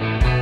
Bye.